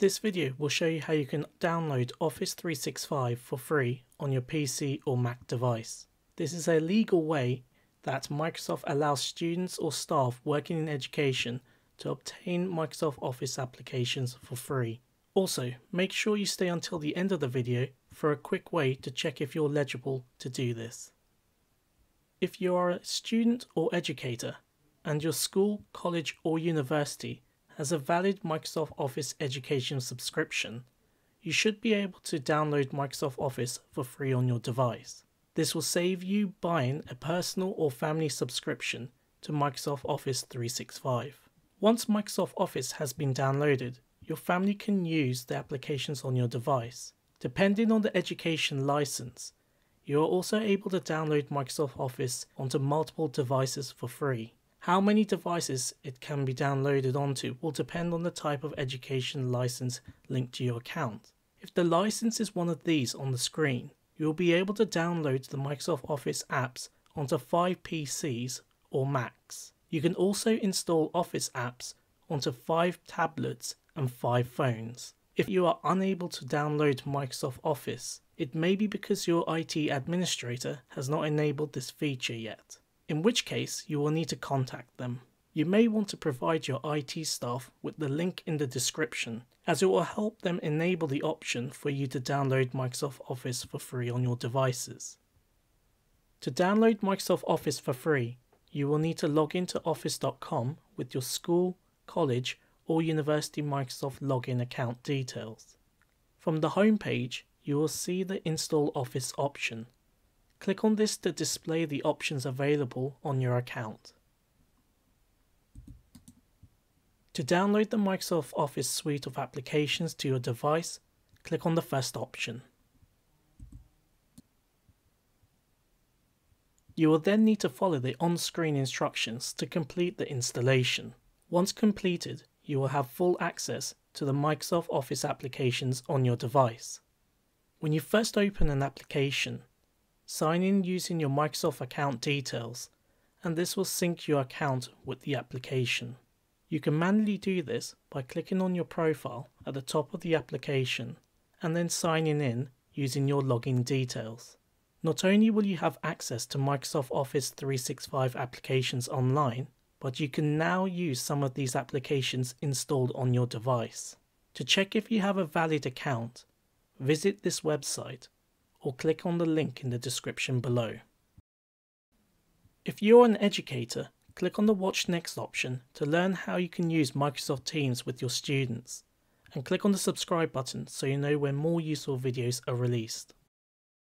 This video will show you how you can download Office 365 for free on your PC or Mac device. This is a legal way that Microsoft allows students or staff working in education to obtain Microsoft Office applications for free. Also, make sure you stay until the end of the video for a quick way to check if you're legible to do this. If you are a student or educator and your school, college or university has a valid Microsoft Office education subscription, you should be able to download Microsoft Office for free on your device. This will save you buying a personal or family subscription to Microsoft Office 365. Once Microsoft Office has been downloaded, your family can use the applications on your device. Depending on the education license, you are also able to download Microsoft Office onto multiple devices for free. How many devices it can be downloaded onto will depend on the type of education license linked to your account. If the license is one of these on the screen, you will be able to download the Microsoft Office apps onto 5 PCs or Macs. You can also install Office apps onto 5 tablets and 5 phones. If you are unable to download Microsoft Office, it may be because your IT administrator has not enabled this feature yet in which case you will need to contact them. You may want to provide your IT staff with the link in the description as it will help them enable the option for you to download Microsoft Office for free on your devices. To download Microsoft Office for free, you will need to log into office.com with your school, college or university Microsoft login account details. From the home page, you will see the Install Office option Click on this to display the options available on your account. To download the Microsoft Office suite of applications to your device, click on the first option. You will then need to follow the on-screen instructions to complete the installation. Once completed, you will have full access to the Microsoft Office applications on your device. When you first open an application, Sign in using your Microsoft account details and this will sync your account with the application. You can manually do this by clicking on your profile at the top of the application and then signing in using your login details. Not only will you have access to Microsoft Office 365 applications online, but you can now use some of these applications installed on your device. To check if you have a valid account, visit this website or click on the link in the description below. If you're an educator, click on the Watch Next option to learn how you can use Microsoft Teams with your students, and click on the subscribe button so you know when more useful videos are released.